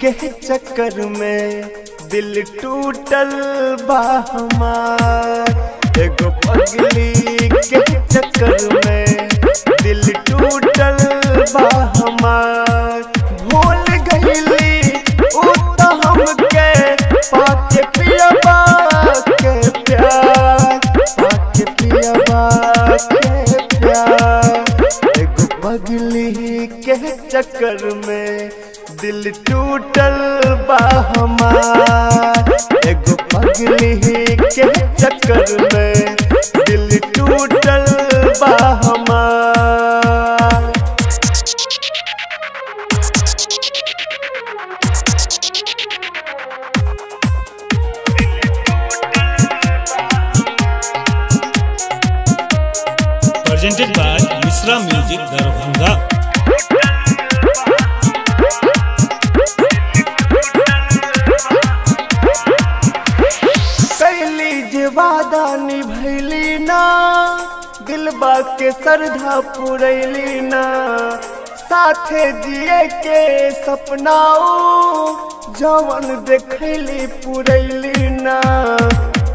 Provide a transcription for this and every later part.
के चक्कर में दिल टूटल बा हमार एगो पगली के चक्कर में दिल टूटल बा हमार भूल गईली त हमके पाके के प्यार। पाके के प्यार। एगो पगली के चक्कर में दिल टूटल बा हमारो। पगली के चक्कर में दिल टूटल बा बाय मिश्रा म्यूज़िक दरभंगा दिलबा के श्रद्धा पुरैली ना। साथे जिए के सपनाओ, जवन देखली पुरैली ना।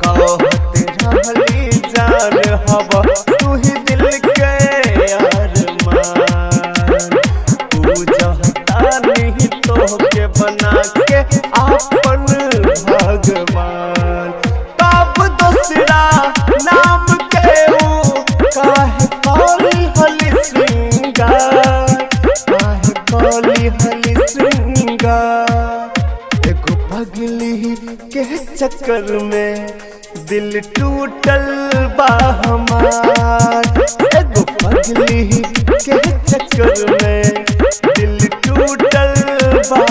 कहत रहली जान हवा तू ही दिल के नहीं तो के बना के अपन भगवान। चक्कर में दिल टूटल बा हमार के चक्कर में दिल टूटल बा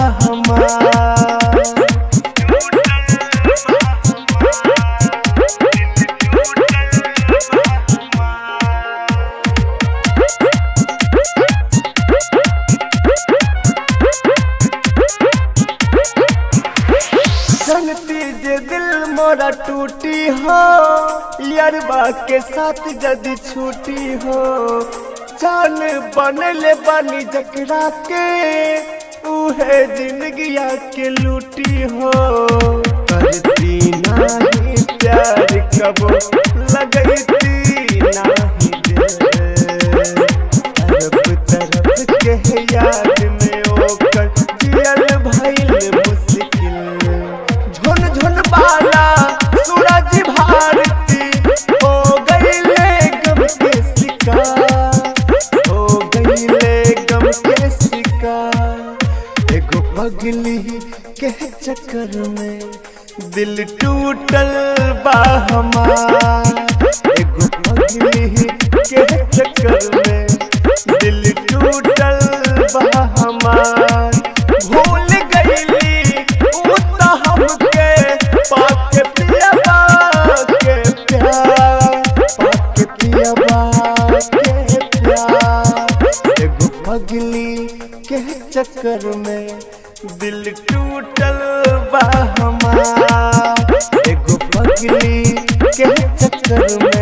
मोरा टूटी हो यरबा के साथ जदि छूटी हो। जान बनले बानी जकरा के उहे जिंदगिया के लूटी हो। करती नहीं प्यार कबो पगली के चक्कर में दिल टूटल बा हमार। के चक्कर में दिल टूटल बा हमार। भूल के चक्कर में दिल टूटल बा हमार। एगो पगली के चक्कर में